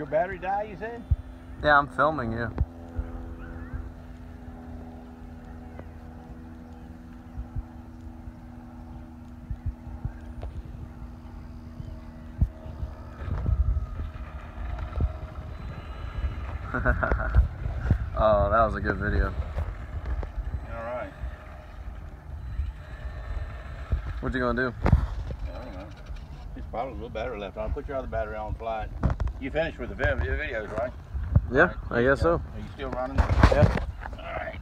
your battery die, you said? Yeah, I'm filming you. oh, that was a good video. All right. What you gonna do? I don't know. There's probably a little battery left on. Put your other battery on flight. You finished with the vi- videos, right? Yeah, I guess so. Are you still running? Yeah. All right.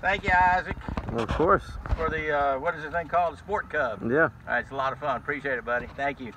Thank you, Isaac, Of course. for the, uh, what is this thing called? The Sport Cub. Yeah. All right, it's a lot of fun. Appreciate it, buddy. Thank you.